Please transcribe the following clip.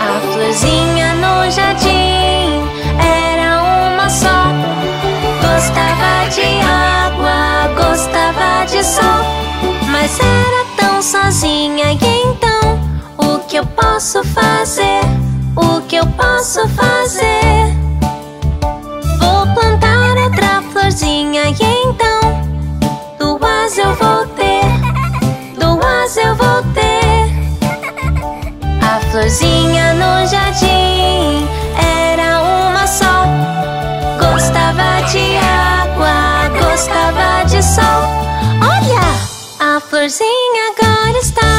A florzinha no jardim era uma só. Gostava de água, gostava de sol. Mas era tão sozinha, e então o que eu posso fazer? O que eu posso fazer? Vou plantar outra florzinha, e então. Florzinha no jardim era uma só. Gostava de água, gostava de sol. Olha, a florzinha agora está